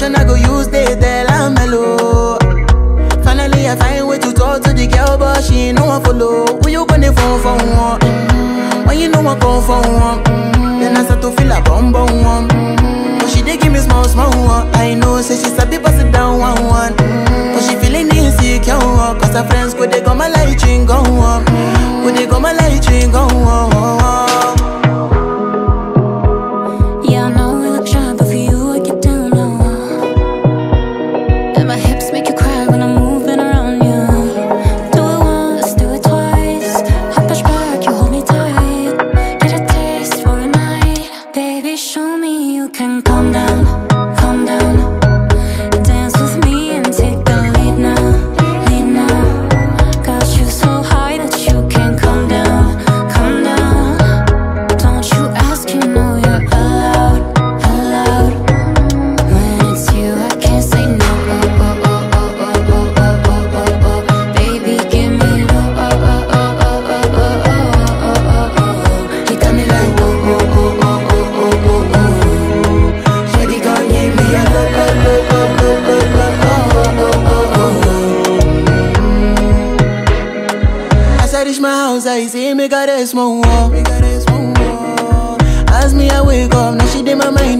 situation, I go use they tell I'm mellow. Finally, I find way to talk to the girl, but she ain't no follow. Who you gonna phone for one? Mm, When you know I come for one, mm, then I start to feel a bum bum one. Mm, But she dey give me small small one. I know, say she sabi pass it down one one. bounce, I see me got a more. Make As. Ask me, I wake up, now she did my mind.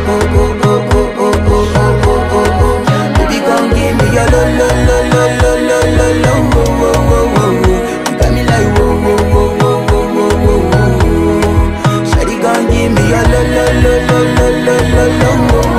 lo lo lo lo lo lo lo